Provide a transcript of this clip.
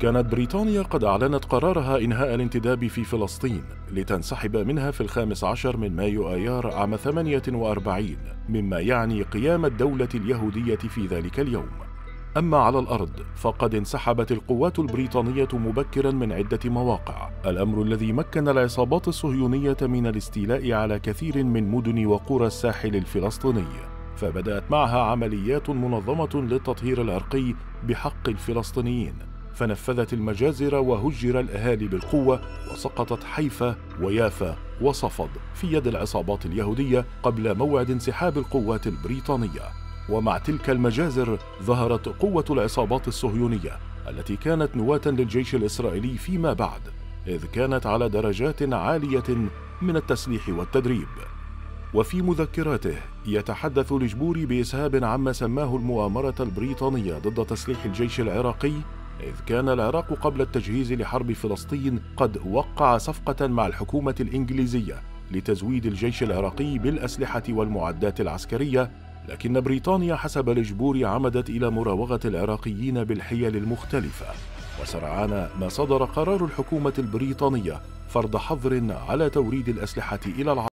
كانت بريطانيا قد أعلنت قرارها إنهاء الانتداب في فلسطين لتنسحب منها في الخامس عشر من مايو آيار عام 48 مما يعني قيام الدولة اليهودية في ذلك اليوم. أما على الأرض فقد انسحبت القوات البريطانية مبكرا من عدة مواقع. الأمر الذي مكن العصابات الصهيونية من الاستيلاء على كثير من مدن وقرى الساحل الفلسطيني. فبدأت معها عمليات منظمة للتطهير العرقي بحق الفلسطينيين. فنفذت المجازر وهجر الأهالي بالقوة وسقطت حيفا ويافا وصفد في يد العصابات اليهودية قبل موعد انسحاب القوات البريطانية. ومع تلك المجازر ظهرت قوة العصابات الصهيونية التي كانت نواة للجيش الإسرائيلي فيما بعد إذ كانت على درجات عالية من التسليح والتدريب. وفي مذكراته يتحدث الجبوري بإسهاب عما سماه المؤامرة البريطانية ضد تسليح الجيش العراقي إذ كان العراق قبل التجهيز لحرب فلسطين قد وقع صفقة مع الحكومة الإنجليزية لتزويد الجيش العراقي بالأسلحة والمعدات العسكرية لكن بريطانيا حسب الجبور عمدت إلى مراوغة العراقيين بالحيل المختلفة. وسرعان ما صدر قرار الحكومة البريطانية فرض حظر على توريد الأسلحة إلى العراق.